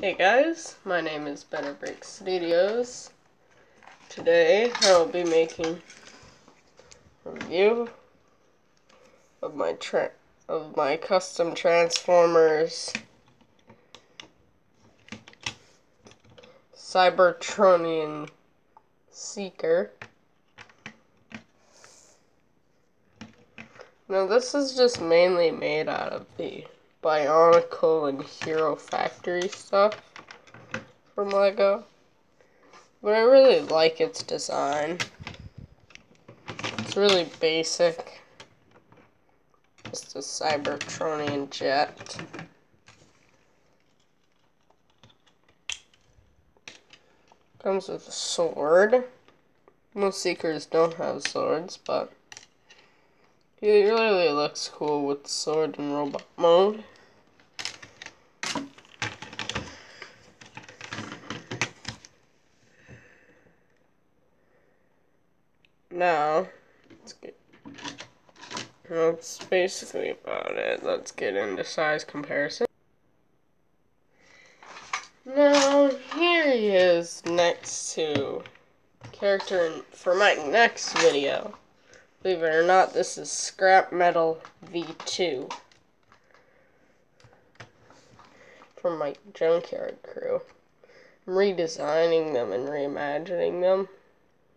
Hey guys, my name is Better Brick Studios. Today I will be making a review of my of my custom Transformers Cybertronian Seeker. Now this is just mainly made out of the Bionicle and Hero Factory stuff from Lego. But I really like its design. It's really basic. Just a Cybertronian jet. Comes with a sword. Most Seekers don't have swords, but he really looks cool with sword and robot mode. Now, let's get, that's basically about it. Let's get into size comparison. Now, here he is next to character for my next video. Believe it or not, this is Scrap Metal V2 from my Junkyard crew. I'm redesigning them and reimagining them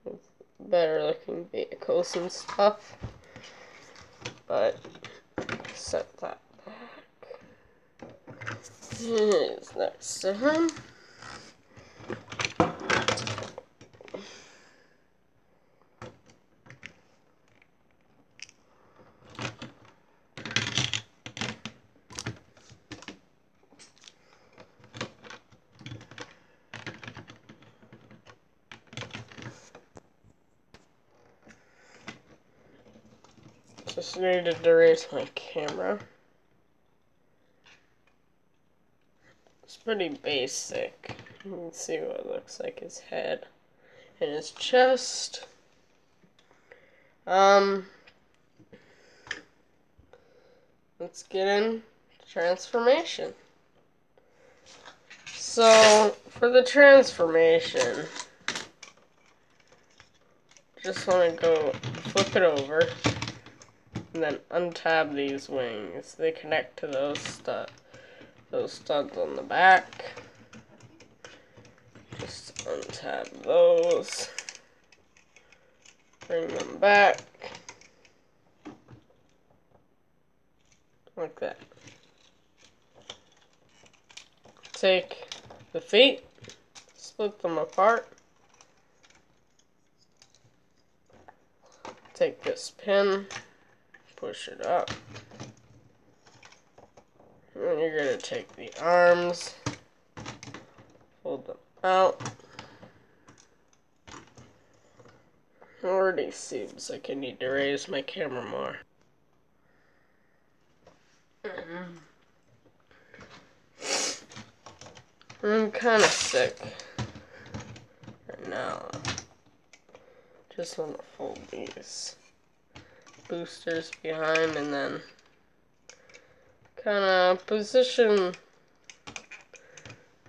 with better looking vehicles and stuff. But, set that back. Here's next to Just needed to raise my camera. It's pretty basic. Can see what it looks like his head and his chest. Um, let's get in transformation. So, for the transformation, just want to go flip it over and then untab these wings. They connect to those stud those studs on the back. Just untab those. Bring them back. Like that. Take the feet, split them apart. Take this pin, push it up. And you're going to take the arms, fold them out. Already seems like I need to raise my camera more. Mm-hmm. I'm kind of sick right now. Just want to fold these boosters behind and then kind of position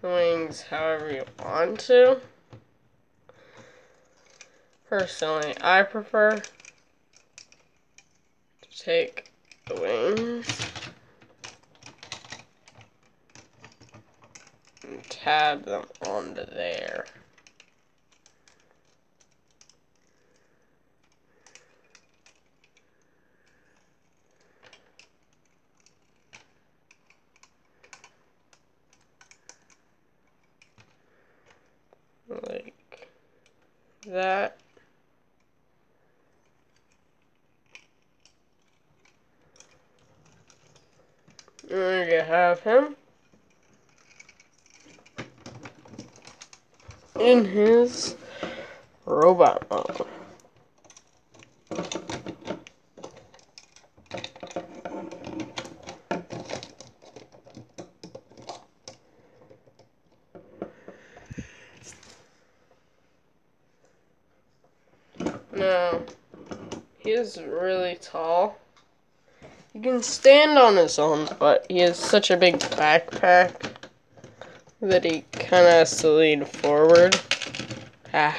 the wings however you want to. Personally, I prefer to take the wings and tab them onto there. like that. You have him in his robot mode. No. He is really tall. He can stand on his own, but he has such a big backpack that he kind of has to lean forward. Ah.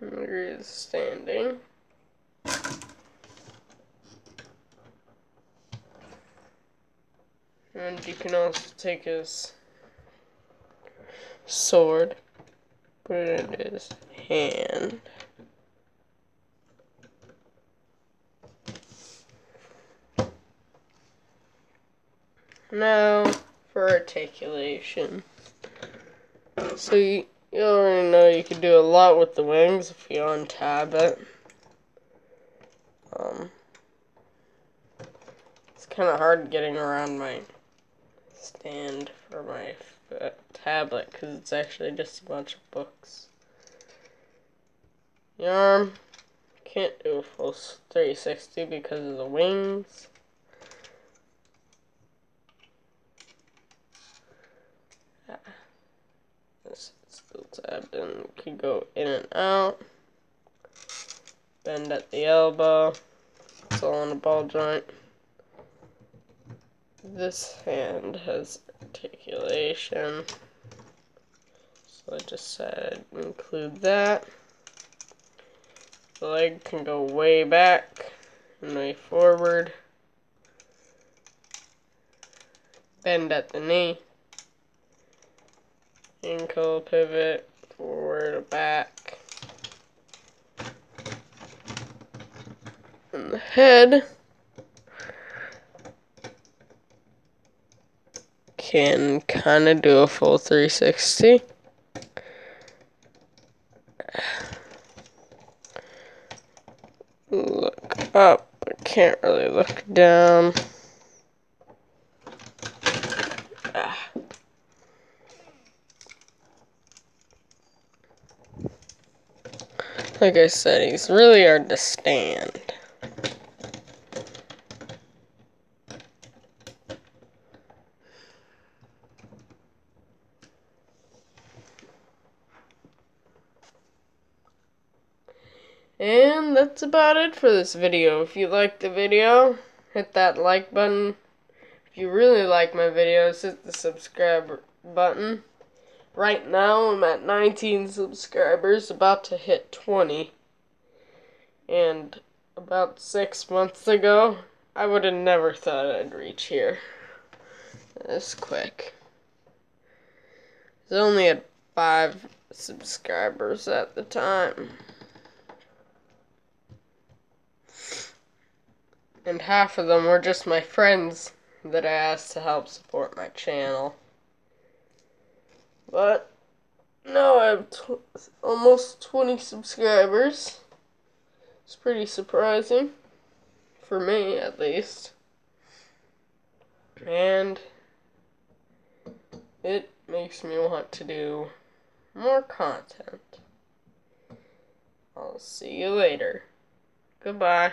He is standing. And you can also take his sword, put it in his hand. Now for articulation. So you, you already know you can do a lot with the wings if you untab it. Um, it's kind of hard getting around my stand for my tablet because it's actually just a bunch of books. The arm can't do a full 360 because of the wings. This is still tabbed and can go in and out. Bend at the elbow. It's all on the ball joint. This hand has articulation. So I just said include that. The leg can go way back and way forward. Bend at the knee. Ankle pivot forward or back. And the head can kind of do a full 360. Look up, can't really look down. Like I said, he's really hard to stand. And that's about it for this video. If you liked the video, hit that like button. If you really like my videos, hit the subscribe button. Right now, I'm at 19 subscribers, about to hit 20. And about six months ago, I would have never thought I'd reach here. This quick. I was only had five subscribers at the time. And half of them were just my friends that I asked to help support my channel. But now I have tw almost 20 subscribers. It's pretty surprising, for me at least. And it makes me want to do more content. I'll see you later. Goodbye.